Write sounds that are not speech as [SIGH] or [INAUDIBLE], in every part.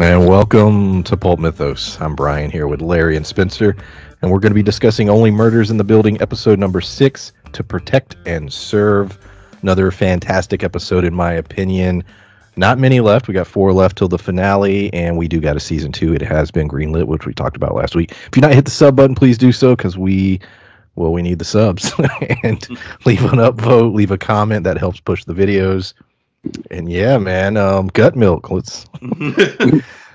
And welcome to Pulp Mythos. I'm Brian here with Larry and Spencer, and we're going to be discussing Only Murders in the Building, episode number six To Protect and Serve. Another fantastic episode, in my opinion. Not many left. We got four left till the finale, and we do got a season two. It has been greenlit, which we talked about last week. If you not hit the sub button, please do so because we, well, we need the subs. [LAUGHS] and [LAUGHS] leave an upvote, leave a comment that helps push the videos. And yeah, man, um, gut milk. Let's [LAUGHS] [LAUGHS]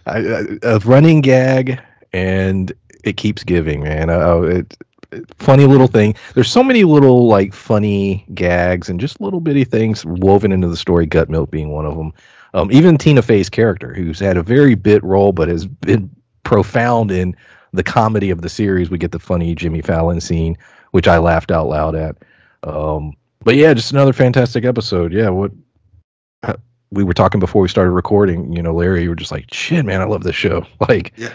I, I, a running gag, and it keeps giving, man. Uh, it, it, funny little thing. There's so many little like funny gags and just little bitty things woven into the story. Gut milk being one of them. Um, even Tina Fey's character, who's had a very bit role but has been profound in the comedy of the series. We get the funny Jimmy Fallon scene, which I laughed out loud at. Um, but yeah, just another fantastic episode. Yeah, what we were talking before we started recording, you know, Larry, you were just like, shit, man, I love this show. [LAUGHS] Like, yeah.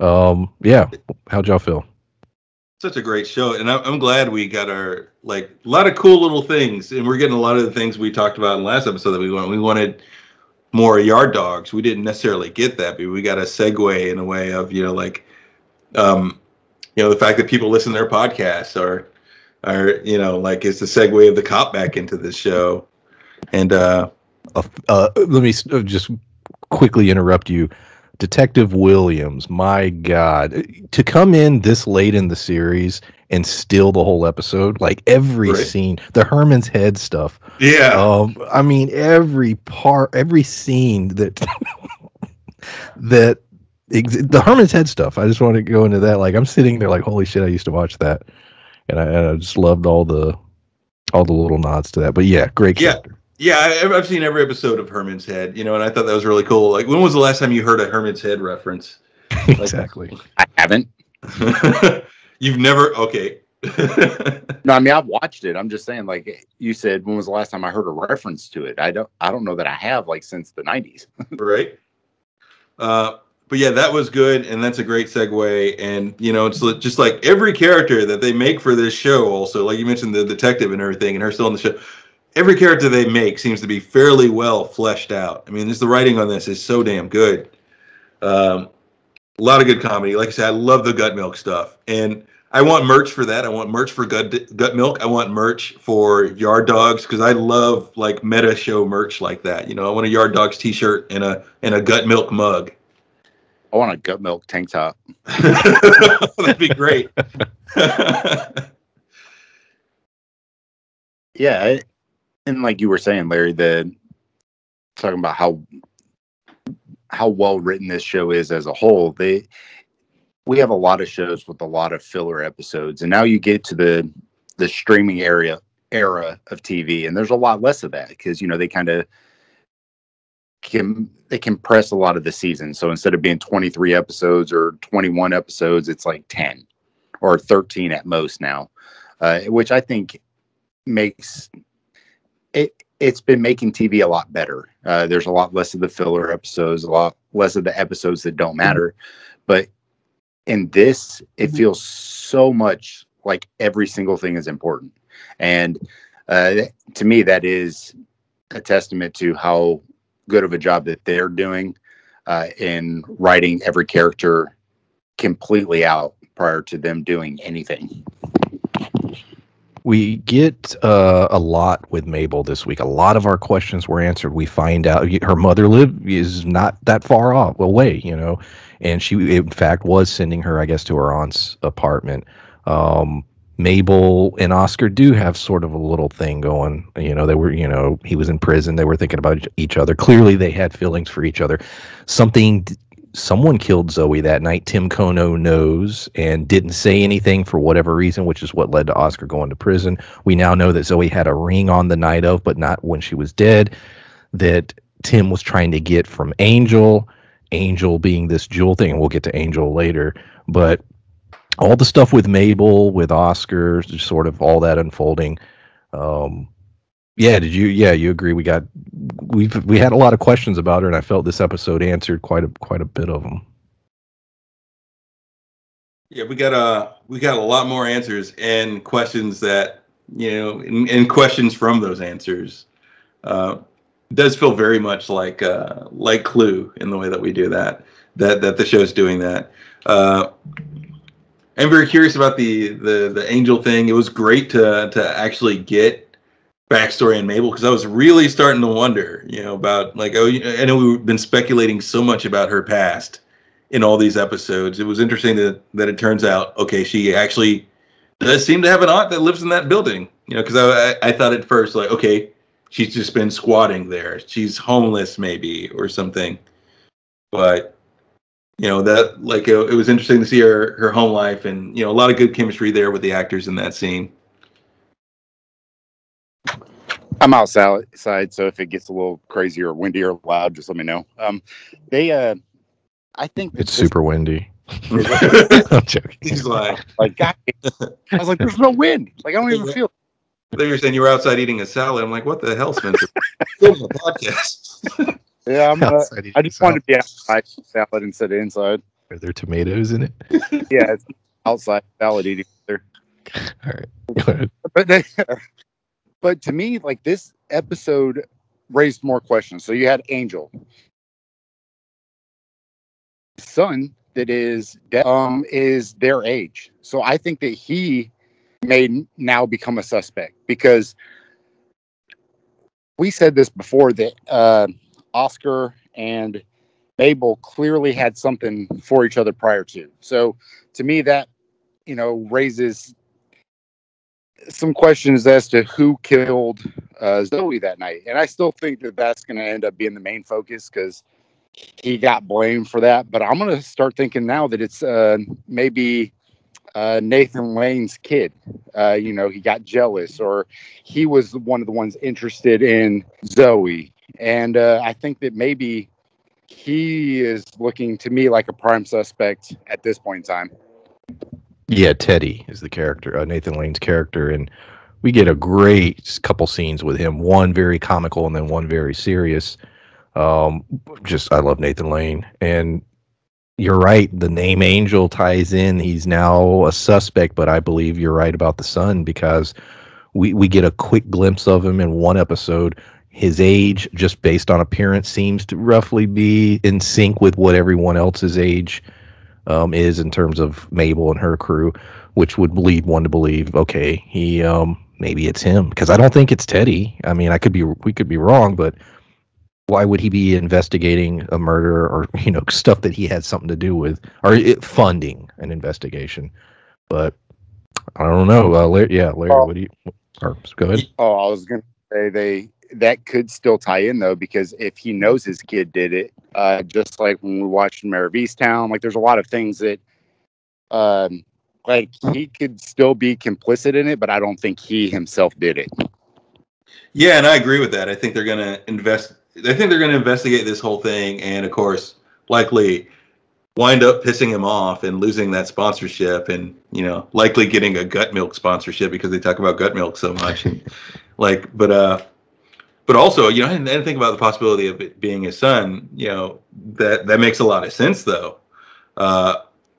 Um, yeah. How'd y'all feel? Such a great show. And I'm glad we got our, like, a lot of cool little things. And we're getting a lot of the things we talked about in the last episode that we want. We wanted more yard dogs. We didn't necessarily get that, but we got a segue in a way of, you know, like, um, you know, the fact that people listen to their podcasts are, are, you know, like it's the segue of the cop back into this show. And, uh, uh, let me uh, just quickly interrupt you. Detective Williams, my God, to come in this late in the series and steal the whole episode, like every right. scene, the Herman's head stuff. Yeah. Um, I mean, every part, every scene that [LAUGHS] that the Herman's head stuff. I just want to go into that. Like, I'm sitting there, like, holy shit, I used to watch that, and I, and I just loved all the all the little nods to that. But yeah, great character. Yeah. Yeah, I, have seen every episode of Herman's Head, you know, and I thought that was really cool. Like, when was the last time you heard a Herman's Head reference? [LAUGHS] Like, exactly. I haven't. [LAUGHS] You've never okay. no, I mean I've watched it. I'm just saying, like you said, when was the last time I heard a reference to it? I don't. I don't know that I have, like since the '90s. [LAUGHS] right. Uh, but yeah, that was good, and that's a great segue. And you know, it's just like every character that they make for this show. Also, like you mentioned, the detective and everything, and her still in the show every character they make seems to be fairly well fleshed out. I mean, this the writing on this is so damn good. Um, a lot of good comedy. Like I said, I love the gut milk stuff, and I want merch for that. I want merch for gut gut milk. I want merch for yard dogs because I love like meta show merch like that. You know, I want a yard dogs T-shirt and a and a gut milk mug. I want a gut milk tank top. [LAUGHS] [LAUGHS] That'd be great. [LAUGHS] yeah, and like you were saying, Larry, the talking about how how well written this show is as a whole. They we have a lot of shows with a lot of filler episodes, and now you get to the the streaming area era of TV, and there's a lot less of that because you know they kind of can they compress a lot of the season. So instead of being 23 episodes or 21 episodes, it's like 10 or 13 at most now, uh, which I think makes it it's been making TV a lot better. Uh, there's a lot less of the filler episodes, a lot less of the episodes that don't matter. But in this, it mm-hmm. feels so much like every single thing is important. And uh, to me, that is a testament to how good of a job that they're doing uh, in writing every character completely out prior to them doing anything we get uh, a lot with Mabel this week. A lot of our questions were answered. We find out her mother live is not that far off away, you know, and she in fact was sending her, I guess, to her aunt's apartment. Um, Mabel and Oscar do have sort of a little thing going. You know, they were, you know, he was in prison. They were thinking about each other. Clearly, they had feelings for each other. Something someone killed Zoe that night. Tim Kono knows and didn't say anything for whatever reason, which is what led to Oscar going to prison. We now know that Zoe had a ring on the night of, but not when she was dead. That Tim was trying to get from Angel, Angel being this jewel thing, and we'll get to Angel later. But all the stuff with Mabel, with Oscar, sort of all that unfolding. Um, yeah, did you? Yeah, you agree? We got we've we had a lot of questions about her, and I felt this episode answered quite a quite a bit of them. Yeah, we got a we got a lot more answers and questions that you know, and, and questions from those answers. Uh, does feel very much like uh, like Clue in the way that we do that. That that the show's doing that. Uh, I'm very curious about the the the angel thing. It was great to to actually get backstory on Mabel because I was really starting to wonder, you know, about like oh, I know we've been speculating so much about her past in all these episodes. It was interesting that that it turns out okay, she actually does seem to have an aunt that lives in that building. You know, because I, I thought at first like okay, she's just been squatting there. She's homeless maybe or something, but you know that like it, it was interesting to see her her home life and you know a lot of good chemistry there with the actors in that scene. I'm outside, so if it gets a little crazy or windy or loud, just let me know. Um, they, uh, I think It's super windy. [LAUGHS] I'm joking. He's like, like, God, I was like, there's no wind. Like, I don't even feel. I thought you were saying you were outside eating a salad. I'm like, what the hell, Spencer? Film a podcast. [LAUGHS] Yeah, I'm. Uh, I just salad. wanted to be outside salad instead of inside. Are there tomatoes in it? Yeah, it's outside salad eating. There. [LAUGHS] All right. Go ahead. But they, but to me, like this episode raised more questions. So you had Angel, son that is um is their age. So I think that he may now become a suspect because we said this before that uh, Oscar and Mabel clearly had something for each other prior to. So to me, that you know raises some questions as to who killed uh, Zoe that night, and I still think that that's going to end up being the main focus because he got blamed for that. But I'm going to start thinking now that it's uh, maybe uh, Nathan Lane's kid. Uh, you know, he got jealous, or he was one of the ones interested in Zoe, and uh, I think that maybe he is looking to me like a prime suspect at this point in time. Yeah, Teddy is the character, uh, Nathan Lane's character, and we get a great couple scenes with him. One very comical, and then one very serious. Um, just I love Nathan Lane, and you're right. The name Angel ties in. He's now a suspect, but I believe you're right about the son because we we get a quick glimpse of him in one episode. His age, just based on appearance, seems to roughly be in sync with what everyone else's age um, is in terms of Mabel and her crew, which would lead one to believe, okay, he um, maybe it's him because I don't think it's Teddy. I mean, I could be we could be wrong, but why would he be investigating a murder or [LAUGHS] you know stuff that he had something to do with or it, funding an investigation? But I don't know. Uh, Larry, yeah, Larry, Well- what do you? Or go ahead. Oh, I was gonna say they that could still tie in though because if he knows his kid did it, uh, just like when we watched Mare of Easttown, like there's a lot of things that, um, like he could still be complicit in it, but I don't think he himself did it. Yeah, and I agree with that. I think they're gonna invest. I think they're gonna investigate this whole thing, and of course, likely wind up pissing him off and losing that sponsorship, and you know, likely getting a gut milk sponsorship because they talk about gut milk so much. [LAUGHS] Like, but uh, but also, you know, I didn't, I didn't think about the possibility of it being his son. You know, that that makes a lot of sense though. Uh,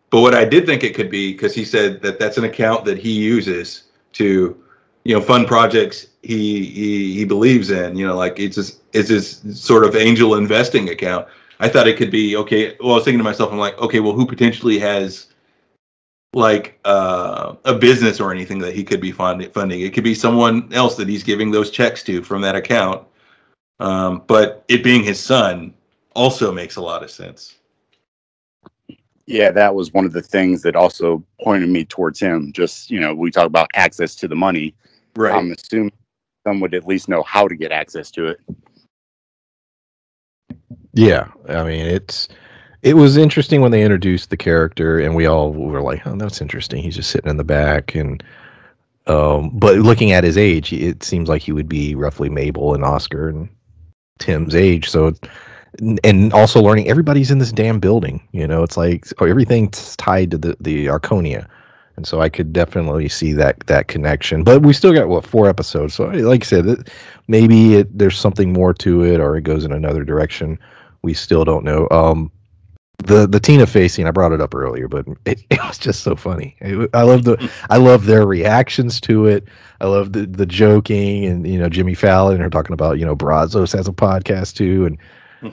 but what I did think it could be because he said that that's an account that he uses to you know fund projects he he he believes in you know like it's just it's this sort of angel investing account i thought it could be okay well i was thinking to myself i'm like okay well who potentially has like uh, a business or anything that he could be funding funding it could be someone else that he's giving those checks to from that account um, but it being his son also makes a lot of sense Yeah, that was one of the things that also pointed me towards him. Just you know, we talk about access to the money. right I'm assuming some would at least know how to get access to it. Yeah, I mean it's it was interesting when they introduced the character and we all were like, "Oh, that's interesting. He's just sitting in the back." And um but looking at his age, it seems like he would be roughly Mabel and Oscar and Tim's age. So and also learning everybody's in this damn building, you know, it's like oh, everything's tied to the the Arconia. And so I could definitely see that that connection. But we still got what four episodes. So like I said, maybe it, there's something more to it or it goes in another direction we still don't know. Um, the the Tina Fey scene. I brought it up earlier, but it, [LAUGHS] it was just so funny. It, I love the [LAUGHS] I love their reactions to it. I love the the joking and you know Jimmy Fallon and her talking about you know Brazos has a podcast too and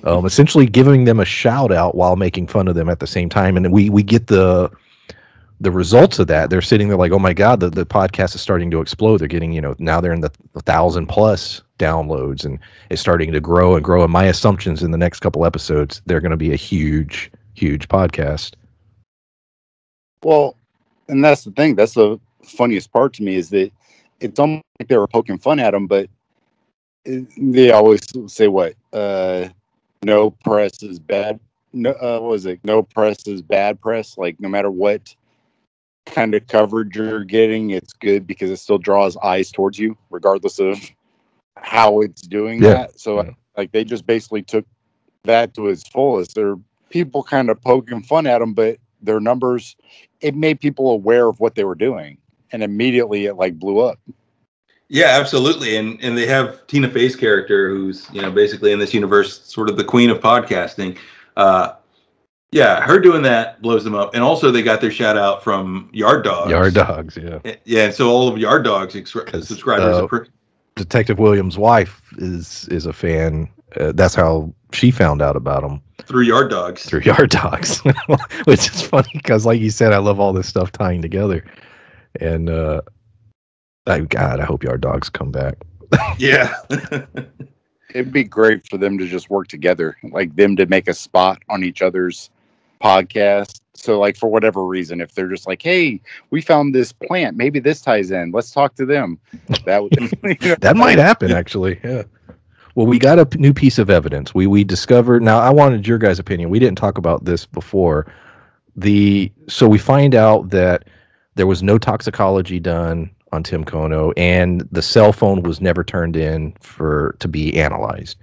[LAUGHS] um, essentially giving them a shout out while making fun of them at the same time. And we we get the the results of that. They're sitting there like, oh my god, the, the podcast is starting to explode. They're getting you know now they're in the, the thousand plus downloads and it's starting to grow and grow. And my assumptions in the next couple episodes, they're going to be a huge huge podcast. Well, and that's the thing. That's the funniest part to me is that it's almost like they were poking fun at them, but it, they always say what uh, no press is bad. No, uh, what was it? No press is bad press. Like no matter what kind of coverage you're getting, it's good because it still draws eyes towards you, regardless of how it's doing Yeah. that. So Yeah. like they just basically took that to its fullest. There are people kind of poking fun at them, but their numbers it made people aware of what they were doing, and immediately it like blew up. Yeah, absolutely. And and they have Tina Fey's character, who's you know basically in this universe, sort of the queen of podcasting. Uh, yeah, her doing that blows them up. And also they got their shout out from Yard Dogs. Yard dogs, yeah. Yeah, and so all of Yard Dogs ex- subscribers uh, are pr- Detective Williams' wife is is a fan. Uh, that's how she found out about him through Yard Dogs. through Yard Dogs, [LAUGHS] which is funny because, like you said, I love all this stuff tying together. And uh, I, God, I hope Yard Dogs come back. [LAUGHS] Yeah. [LAUGHS] It'd be great for them to just work together, like them to make a spot on each other's podcast. So, like for whatever reason, if they're just like, "Hey, we found this plant, maybe this ties in. Let's talk to them." That would [LAUGHS] [LAUGHS] you know, That might happen, actually. Yeah. Well, we got a p- new piece of evidence. We we discovered. Now, I wanted your guys' opinion. We didn't talk about this before. The so we find out that there was no toxicology done on Tim Kono, and the cell phone was never turned in for to be analyzed.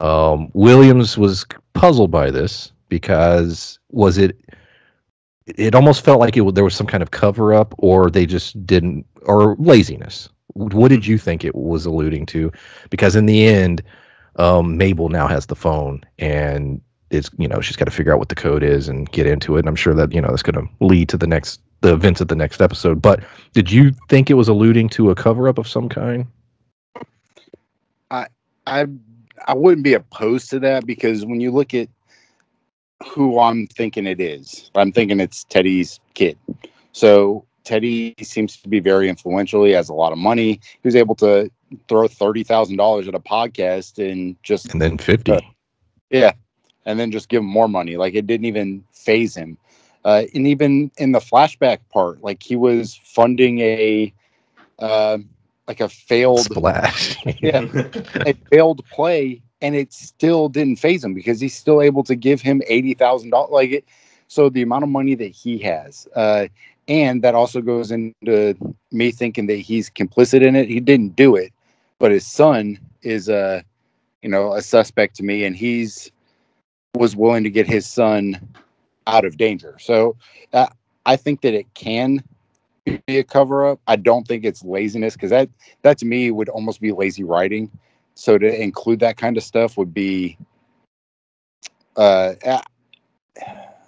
Um, Williams was puzzled by this because was it? It almost felt like it there was some kind of cover up, or they just didn't, or laziness. What did you think it was alluding to? Because in the end, um, Mabel now has the phone, and it's you know she's got to figure out what the code is and get into it. And I'm sure that you know that's going to lead to the next the events of the next episode. But did you think it was alluding to a cover up of some kind? I I I wouldn't be opposed to that because when you look at who I'm thinking it is, I'm thinking it's Teddy's kid. So Teddy seems to be very influential. He has a lot of money. He was able to throw thirty thousand dollars at a podcast and just And then 50. Uh, yeah, and then just give him more money. Like it didn't even phase him. Uh, and even in the flashback part, like he was funding a uh, like a failed Splash. [LAUGHS] yeah a failed play and it still didn't phase him because he's still able to give him eighty thousand dollars. Like it, so the amount of money that he has, uh, and that also goes into me thinking that he's complicit in it. He didn't do it, but his son is a, you know, a suspect to me, and he's was willing to get his son out of danger. So uh, I think that it can be a cover up. I don't think it's laziness because that that to me would almost be lazy writing. So to include that kind of stuff would be, uh,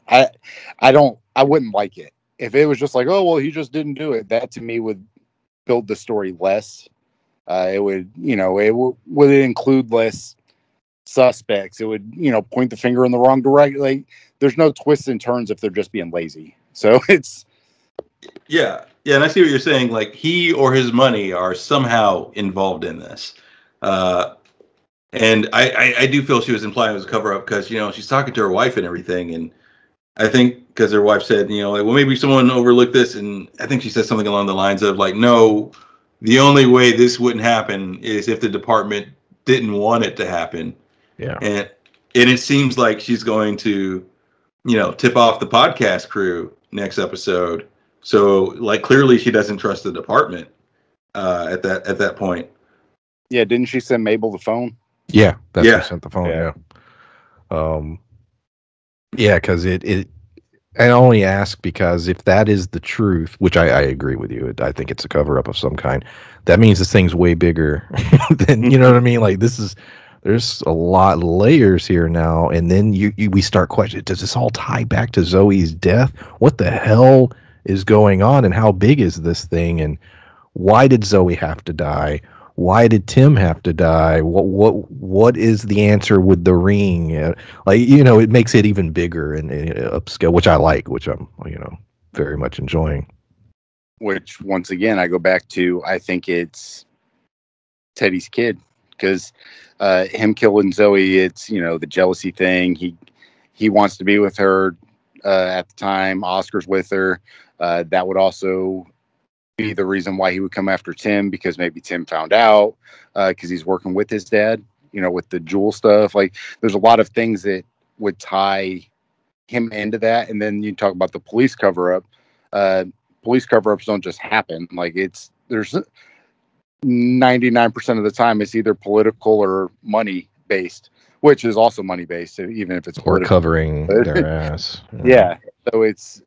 I, I don't, I wouldn't like it if it was just like, oh well, he just didn't do it. That to me would build the story less. Uh, it would, you know, it w- would it include less suspects. It would, you know, point the finger in the wrong direction. Like, there's no twists and turns if they're just being lazy. [LAUGHS] So it's, Yeah, yeah, and I see what you're saying. Like he or his money are somehow involved in this, uh, and I, I, I do feel she was implying it was a cover up because you know she's talking to her wife and everything, and I think because her wife said you know like well maybe someone overlooked this, and I think she said something along the lines of like no, the only way this wouldn't happen is if the department didn't want it to happen, Yeah. and and it seems like she's going to, you know, tip off the podcast crew next episode. So like clearly she doesn't trust the department uh, at that at that point. Yeah, didn't she send Mabel the phone? Yeah, that's Yeah. who sent the phone. Yeah. Yeah. Um. Yeah, because it it. I only ask because if that is the truth, which I, I agree with you, I think it's a cover up of some kind. That means this thing's way bigger [LAUGHS] than you know what I mean. Like this is there's a lot of layers here now. And then you, you we start questioning: Does this all tie back to Zoe's death? What the hell is going on? And how big is this thing? And why did Zoe have to die? Why did Tim have to die? What what what is the answer with the ring? Uh, like you know, it makes it even bigger and, and upscale, which I like, which I'm you know very much enjoying. Which once again, I go back to I think it's Teddy's kid because uh, him killing Zoe, it's you know the jealousy thing. He he wants to be with her uh, at the time. Oscar's with her. Uh, that would also be the reason why he would come after Tim because maybe Tim found out because uh, he's working with his dad. You know, with the jewel stuff. Like, there's a lot of things that would tie him into that. And then you talk about the police cover up. Uh, police cover ups don't just happen. Like, it's there's 99% of the time it's either political or money based which is also money based even if it's or political. covering their [LAUGHS] ass yeah. yeah so it's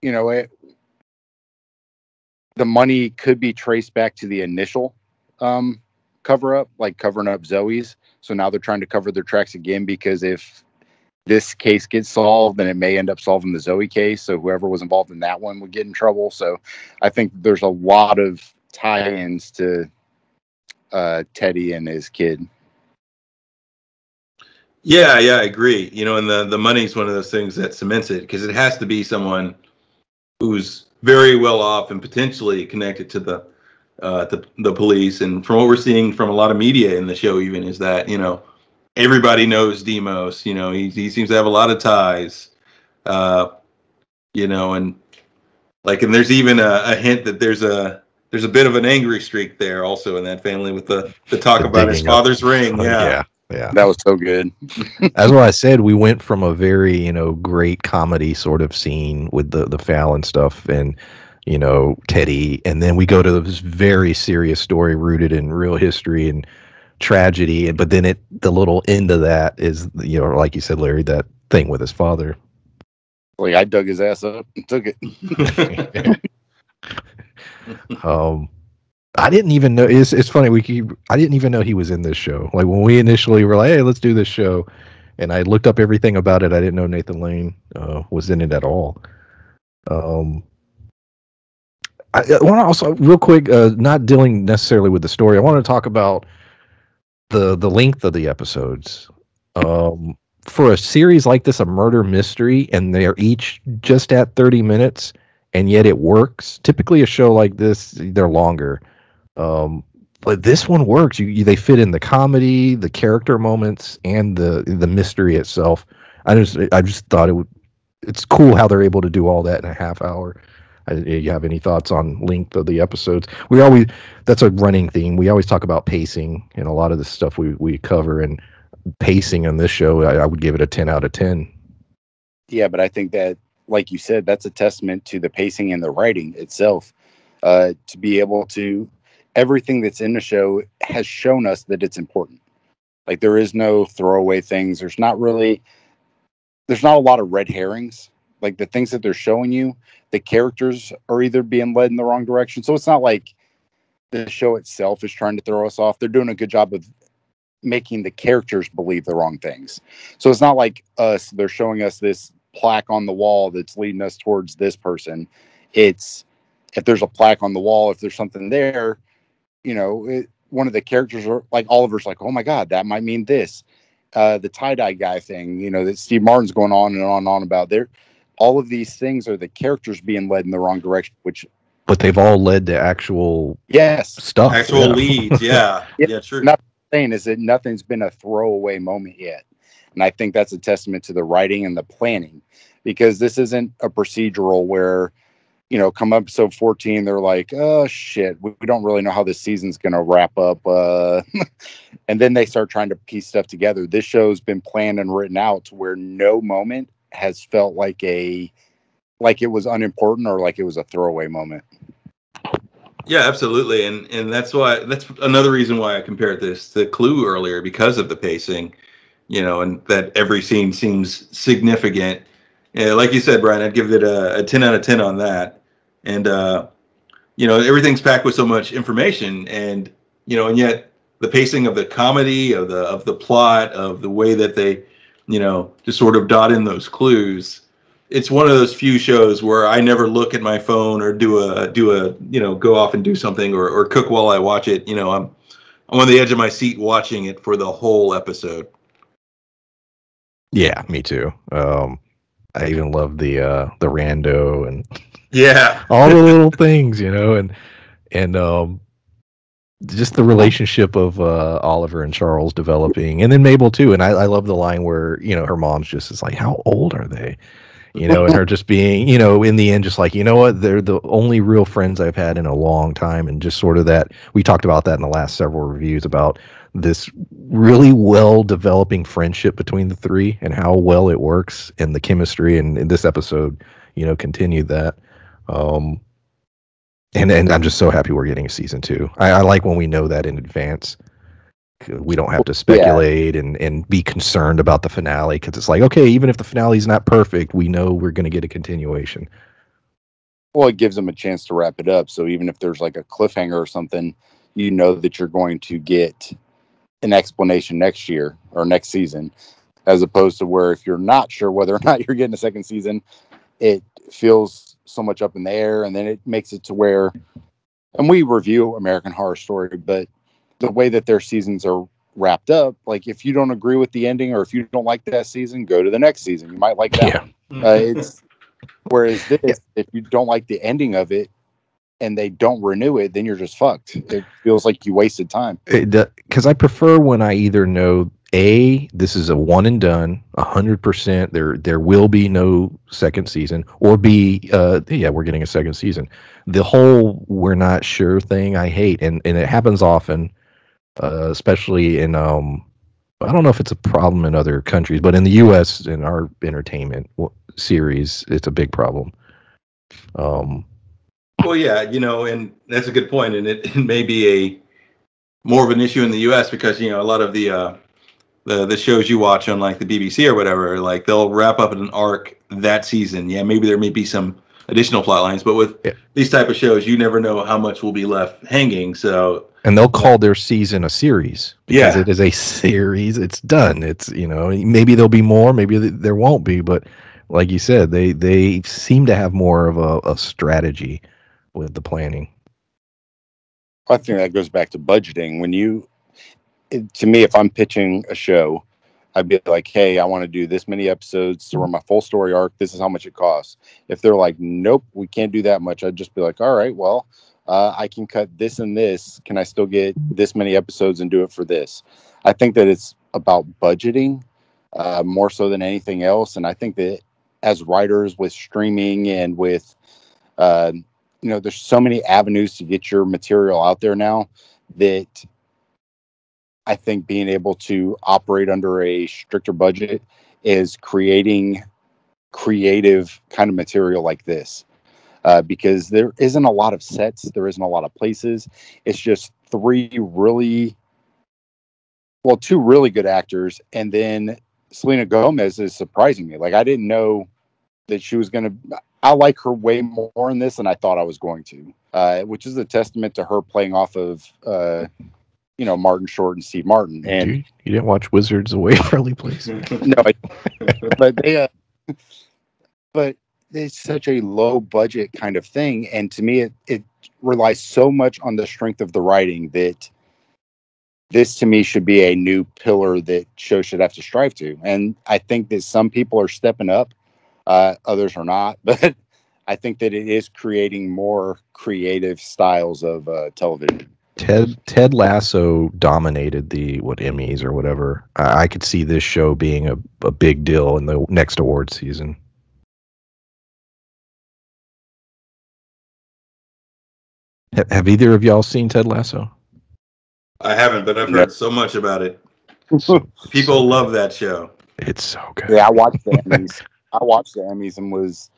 you know it the money could be traced back to the initial um cover up like covering up zoe's so now they're trying to cover their tracks again because if this case gets solved then it may end up solving the zoe case so whoever was involved in that one would get in trouble so i think there's a lot of tie-ins to uh, Teddy and his kid. Yeah, yeah, I agree. You know, and the the money's one of those things that cements it because it has to be someone who's very well off and potentially connected to the uh, the the police. And from what we're seeing from a lot of media in the show, even is that you know everybody knows Dimas. You know, he he seems to have a lot of ties. Uh, you know, and like, and there's even a, a hint that there's a there's a bit of an angry streak there also in that family with the the talk the about his father's up. ring. [LAUGHS] Yeah. yeah. Yeah. That was so good. [LAUGHS] That's what I said. We went from a very, you know, great comedy sort of scene with the the Fallon stuff and you know, Teddy, and then we go to this very serious story rooted in real history and tragedy. But then it the little end of that is you know, like you said, Larry, that thing with his father. Like I dug his ass up and took it. [LAUGHS] um, I didn't even know. It's it's funny. We keep, I didn't even know he was in this show. Like when we initially were like, "Hey, let's do this show," and I looked up everything about it. I didn't know Nathan Lane uh, was in it at all. Um, I, I want to also real quick, uh, not dealing necessarily with the story. I want to talk about the the length of the episodes. Um, for a series like this, a murder mystery, and they're each just at thirty minutes and yet it works. Typically, a show like this, they're longer. Um, but this one works. You, you, they fit in the comedy, the character moments, and the the mystery itself. I just I just thought it would. It's cool how they're able to do all that in a half hour. I, you have any thoughts on length of the episodes? We always that's a running theme. We always talk about pacing and a lot of the stuff we we cover and pacing on this show. I, I would give it a ten out of ten. Yeah, but I think that like you said, that's a testament to the pacing and the writing itself. Uh, to be able to, everything that's in the show has shown us that it's important. Like there is no throwaway things. There's not really, there's not a lot of red herrings. Like the things that they're showing you, the characters are either being led in the wrong direction. So it's not like the show itself is trying to throw us off. They're doing a good job of making the characters believe the wrong things. So it's not like us, they're showing us this plaque on the wall that's leading us towards this person. It's if there's a plaque on the wall, if there's something there, you know, it, one of the characters are like Oliver's like, oh my god, that might mean this. Uh, the tie dye guy thing, you know, that Steve Martin's going on and on and on about. There, all of these things are the characters being led in the wrong direction, which. But they've all led to actual yes stuff, actual yeah. leads. [LAUGHS] Yeah, yeah, yeah, true. Nothing saying is that nothing's been a throwaway moment yet. And I think that's a testament to the writing and the planning because this isn't a procedural where, you know, come episode 14, they're like, oh shit, we, we don't really know how this season's going to wrap up. Uh, [LAUGHS] and then they start trying to piece stuff together. This show's been planned and written out to where no moment has felt like a, like it was unimportant or like it was a throwaway moment. Yeah, absolutely, and and that's why that's another reason why I compared this to Clue earlier because of the pacing you know, and that every scene seems significant. Yeah, like you said, Brian, I'd give it a, a 10 out of 10 on that. And, uh, you know, everything's packed with so much information and, you know, and yet the pacing of the comedy of the of the plot of the way that they you know just sort of dot in those clues it's one of those few shows where I never look at my phone or do a do a you know go off and do something or, or cook while I watch it. You know, I'm I'm on the edge of my seat watching it for the whole episode. Yeah, me too. Um, I even love the uh, the rando and yeah, [LAUGHS] all the little things, you know, and and um, just the relationship of uh, Oliver and Charles developing, and then Mabel too. And I, I love the line where you know her mom's just is like, "How old are they?" you know, and her just being, you know, in the end, just like, you know what, they're the only real friends I've had in a long time. And just sort of that, we talked about that in the last several reviews about this really well developing friendship between the three and how well it works and the chemistry. And in this episode, you know, continued that. Um, and, and I'm just so happy we're getting a season two. I, I like when we know that in advance we don't have to speculate yeah. and and be concerned about the finale because it's like okay even if the finale is not perfect we know we're going to get a continuation well it gives them a chance to wrap it up so even if there's like a cliffhanger or something you know that you're going to get an explanation next year or next season as opposed to where if you're not sure whether or [LAUGHS] not you're getting a second season it feels so much up in the air and then it makes it to where and we review american horror story but the way that their seasons are wrapped up, like if you don't agree with the ending or if you don't like that season, go to the next season. You might like that. Yeah. One. Uh, it's whereas this, yeah. if you don't like the ending of it and they don't renew it, then you're just fucked. It feels like you wasted time. Because I prefer when I either know a this is a one and done, a hundred percent. There there will be no second season, or b uh, yeah we're getting a second season. The whole we're not sure thing I hate, and and it happens often uh, especially in um, I don't know if it's a problem in other countries, but in the U.S. in our entertainment series, it's a big problem. Um, well, yeah, you know, and that's a good point, and it, it may be a more of an issue in the U.S. because you know a lot of the uh, the the shows you watch on like the BBC or whatever, like they'll wrap up in an arc that season. Yeah, maybe there may be some additional plot lines, but with yeah. these type of shows, you never know how much will be left hanging. So and they'll call their season a series because yeah. it is a series. It's done. It's you know maybe there'll be more, maybe there won't be, but like you said, they they seem to have more of a, a strategy with the planning. I think that goes back to budgeting. When you, it, to me, if I'm pitching a show, I'd be like, hey, I want to do this many episodes to run my full story arc. This is how much it costs. If they're like, nope, we can't do that much, I'd just be like, all right, well, uh, I can cut this and this. Can I still get this many episodes and do it for this? I think that it's about budgeting uh, more so than anything else. And I think that as writers with streaming and with, uh, you know, there's so many avenues to get your material out there now that I think being able to operate under a stricter budget is creating creative kind of material like this uh, because there isn't a lot of sets, there isn't a lot of places. It's just three really, well, two really good actors, and then Selena Gomez is surprising me. Like I didn't know that she was going to. I like her way more in this than I thought I was going to, uh, which is a testament to her playing off of. Uh, you know Martin Short and Steve Martin, and you, you didn't watch Wizards of Waverly Place. [LAUGHS] no, I, but they, uh, [LAUGHS] but it's such a low budget kind of thing. And to me it, it relies so much on the strength of the writing that this to me should be a new pillar that shows should have to strive to. And i think that some people are stepping up uh, others are not. [LAUGHS] But i think that it is creating more creative styles of uh, television ted ted lasso dominated the what emmys or whatever i, I could see this show being a, a big deal in the next award season Have either of y'all seen Ted Lasso? I haven't, but I've heard so much about it. People love that show. It's so good. Yeah, I watched the [LAUGHS] Emmys. I watched the Emmys and was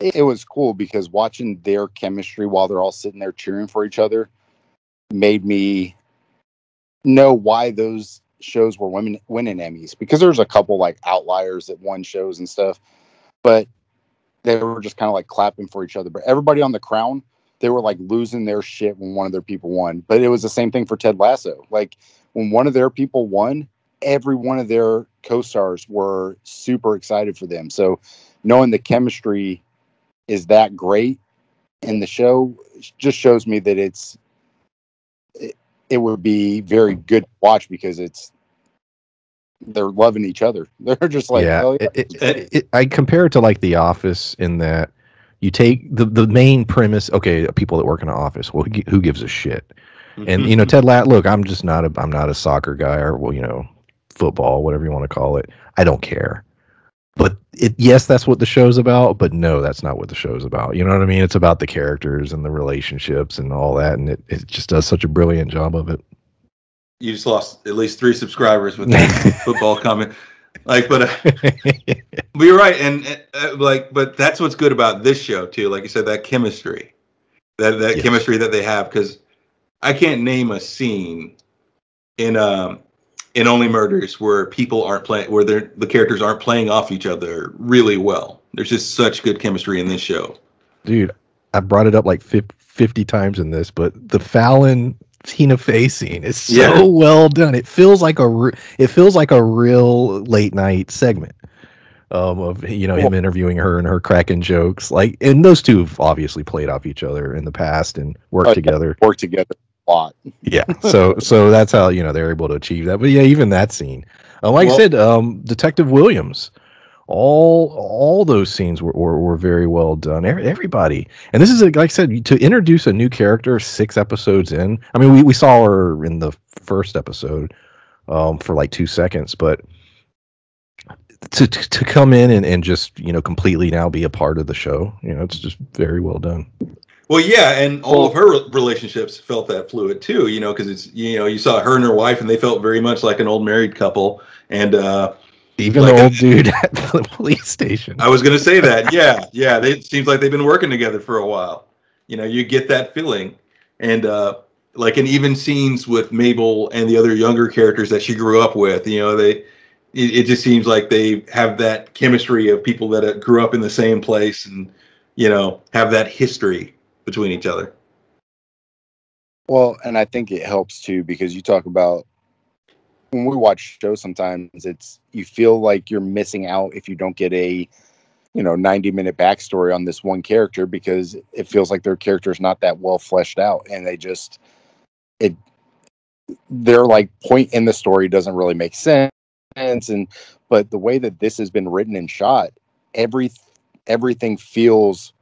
it was cool because watching their chemistry while they're all sitting there cheering for each other made me know why those shows were women winning Emmys because there's a couple like outliers that won shows and stuff, but they were just kind of like clapping for each other. But everybody on The Crown they were like losing their shit when one of their people won. But it was the same thing for Ted Lasso. Like when one of their people won, every one of their co-stars were super excited for them. So knowing the chemistry is that great in the show just shows me that it's it, it would be very good to watch because it's they're loving each other. [LAUGHS] They're just like, yeah, "Oh, yeah." it- it- it- I compare it to like The Office in that you take the the main premise. Okay, people that work in an office. Well, who, who gives a shit? And you know, mm-hmm. Ted Lat. Look, I'm just not a I'm not a soccer guy or well, you know, football, whatever you want to call it. I don't care. But it yes, that's what the show's about. But no, that's not what the show's about. You know what I mean? It's about the characters and the relationships and all that, and it, it just does such a brilliant job of it. you just lost at least three subscribers with that [LAUGHS] football comment. Like, but uh, [LAUGHS] but you're right, and uh, like, but that's what's good about this show too. Like you said, that chemistry, that that Yes. chemistry that they have. Because I can't name a scene in um in Only Murders where people aren't playing, where the characters aren't playing off each other really well. There's just such good chemistry in this show. dude i brought it up like 50 times in this but the fallon tina fey scene is so Yeah. well done it feels like a re- it feels like a real late night segment um, of you know him interviewing her and her cracking jokes like and those two have obviously played off each other in the past and worked Oh, yeah. together work together a lot. yeah. [LAUGHS] So so that's how you know they're able to achieve that. But yeah even that scene uh, like Well- i said um detective williams all all those scenes were, were, were very well done. Everybody and this is like i said to introduce a new character six episodes in i mean we, we saw her in the first episode um for like two seconds but to to to come in and, and just you know completely now be a part of the show you know it's just very well done Well, yeah, and all of her re- relationships felt that fluid too. You know, because it's you know you saw her and her wife, and they felt very much like an old married couple. And uh, even Like the a- old dude [LAUGHS] at the police station I was going to say that, yeah, yeah, they, it seems like they've been working together for a while. You know, you get that feeling, and uh, like in even scenes with Mabel and the other younger characters that she grew up with. You know, they it, it just seems like they have that chemistry of people that uh, grew up in the same place and you know have that history between each other. Well, and I think it helps too because you talk about when we watch shows sometimes it's you feel like you're missing out if you don't get a you know 90 minute backstory on this one character because it feels like their character is not that well fleshed out and they just it their like point in the story doesn't really make sense and but the way that this has been written and shot every everything feels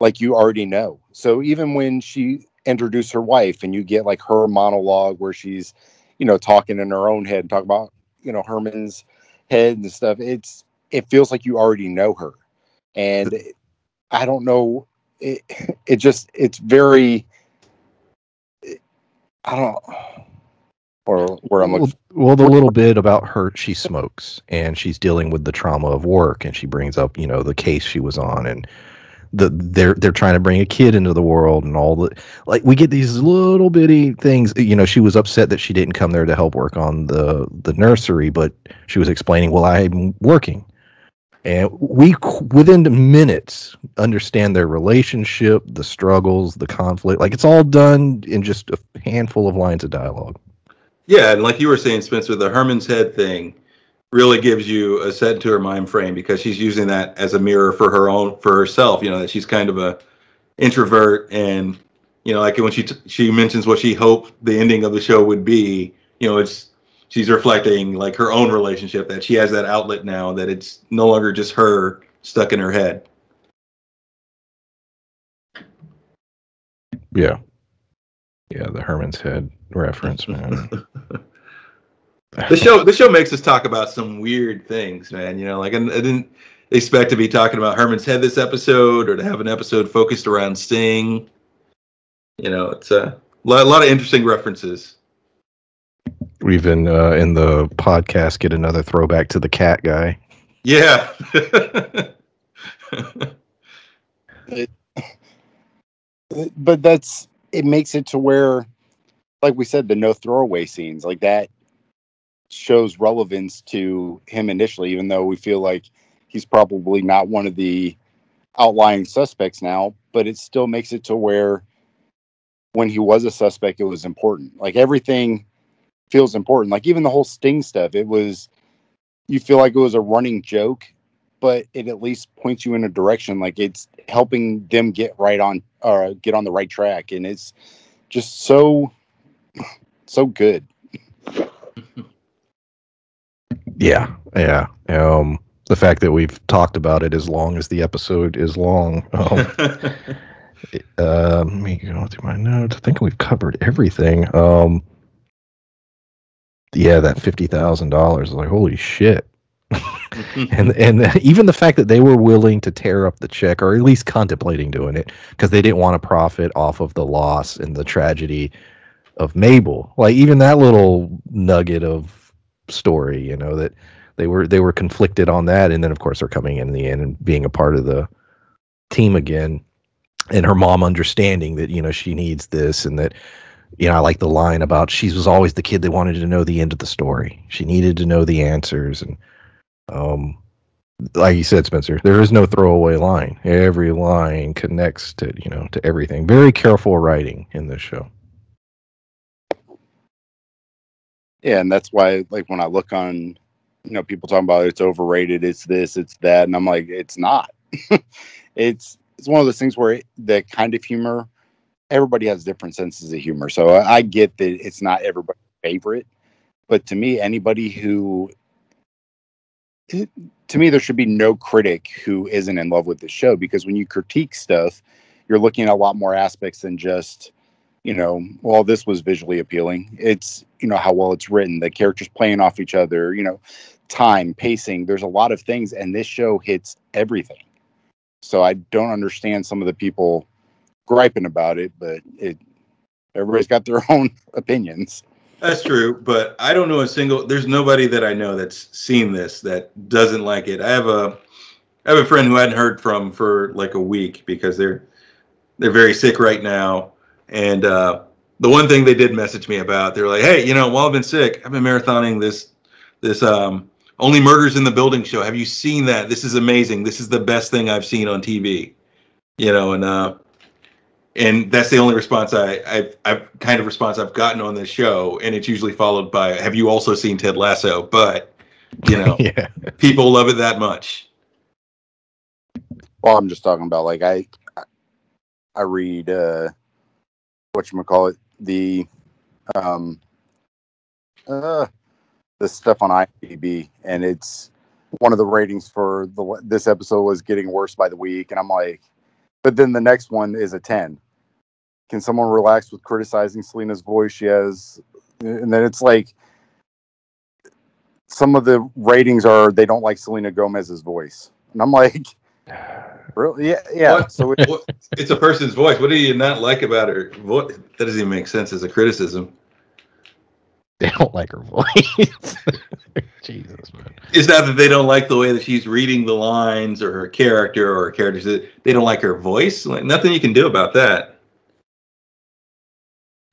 like you already know. So even when she introduced her wife and you get like her monologue where she's you know talking in her own head and talk about you know herman's head and stuff it's it feels like you already know her. And i don't know it, it just it's very i don't or where i'm looking. Well, the little bit about her, she smokes and she's dealing with the trauma of work, and she brings up, you know, the case she was on, and the they're they're trying to bring a kid into the world, and all the like. We get these little bitty things. You know, she was upset that she didn't come there to help work on the the nursery, but she was explaining, well, I'm working, and we within minutes understand their relationship, the struggles, the conflict. Like it's all done in just a handful of lines of dialogue. Yeah, and like you were saying, Spencer, the Herman's head thing really gives you a set to her mind frame because she's using that as a mirror for her own for herself. You know that she's kind of a introvert, and you know, like when she t- she mentions what she hoped the ending of the show would be. You know, it's she's reflecting like her own relationship that she has that outlet now that it's no longer just her stuck in her head. Yeah. Yeah, the Herman's Head reference, man. [LAUGHS] the show the show makes us talk about some weird things, man. You know, like I, I didn't expect to be talking about Herman's Head this episode or to have an episode focused around Sting. You know, it's a lot, a lot of interesting references. We even uh, in the podcast get another throwback to the cat guy. Yeah. [LAUGHS] but that's it makes it to where like we said the no throwaway scenes like that shows relevance to him initially even though we feel like he's probably not one of the outlying suspects now but it still makes it to where when he was a suspect, it was important. Like everything feels important. Like even the whole Sting stuff, it was you feel like it was a running joke, but it at least points you in a direction. Like it's helping them get right on or uh, get on the right track, and it's just so so good. Yeah, yeah. Um, the fact that we've talked about it as long as the episode is long. Um, [LAUGHS] uh, let me go through my notes. I think we've covered everything. Um, yeah, that fifty thousand dollars. Like, holy shit! [LAUGHS] and and even the fact that they were willing to tear up the check, or at least contemplating doing it, because they didn't want to profit off of the loss and the tragedy of Mabel. Like even that little nugget of story, you know, that they were they were conflicted on that, and then of course they're coming in, the end and being a part of the team again, and her mom understanding that you know she needs this and that you know, I like the line about she was always the kid that wanted to know the end of the story. She needed to know the answers, and um, like you said, Spencer, there is no throwaway line. Every line connects to you know to everything. Very careful writing in this show. Yeah, and that's why, like, when I look on, you know, people talking about it's overrated, it's this, it's that, and I'm like, it's not. [LAUGHS] it's it's one of those things where it, the kind of humor everybody has different senses of humor. So I, I get that it's not everybody's favorite, but to me, anybody who to me, there should be no critic who isn't in love with the show because when you critique stuff, you're looking at a lot more aspects than just, you know, well, this was visually appealing. It's, you know, how well it's written, the characters playing off each other, you know, time, pacing. There's a lot of things, and this show hits everything. So I don't understand some of the people griping about it, but it everybody's got their [LAUGHS] own opinions. That's true, but I don't know a single. There's nobody that I know that's seen this that doesn't like it. I have a, I have a friend who I hadn't heard from for like a week because they're, they're very sick right now, and uh, the one thing they did message me about, they're like, hey, you know, while I've been sick, I've been marathoning this, this um, only murders in the building show. Have you seen that? This is amazing. This is the best thing I've seen on TV. You know, and uh, and that's the only response I, I've, I've kind of response I've gotten on this show, and it's usually followed by, "Have you also seen Ted Lasso?" But you know, [LAUGHS] yeah. people love it that much. Well, I'm just talking about like I, I read uh, what you call it the, um, uh, the stuff on IMDb, and it's one of the ratings for the this episode was getting worse by the week, and I'm like, but then the next one is a ten. Can someone relax with criticizing Selena's voice? She has, and then it's like some of the ratings are they don't like Selena Gomez's voice, and I'm like, [SIGHS] really? Yeah, yeah. What? So it, it's a person's voice. What do you not like about her? What that doesn't even make sense as a criticism. [LAUGHS] They don't like her voice. [LAUGHS] Jesus, man. It's not that they don't like the way that she's reading the lines or her character or her characters. They don't like her voice. Like, nothing you can do about that.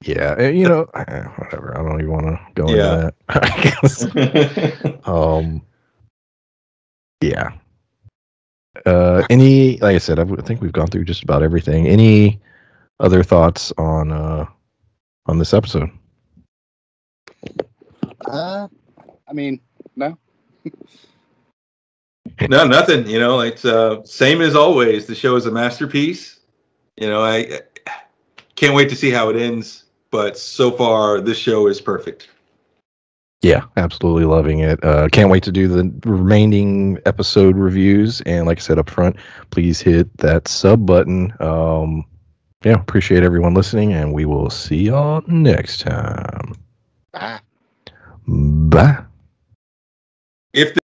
Yeah, eh, you know, eh, whatever. I don't even want to go yeah. into that. [LAUGHS] um, yeah. Uh, any, like I said, I've, i think we've gone through just about everything. Any other thoughts on uh on this episode? Uh, I mean, no. [LAUGHS] no, nothing. You know, it's uh, same as always. The show is a masterpiece. You know, I, I can't wait to see how it ends but so far this show is perfect. Yeah, absolutely loving it. Uh, can't wait to do the remaining episode reviews. And like I said up front, please hit that sub button. Um, yeah, appreciate everyone listening, and we will see y'all next time. Bye. Bye. If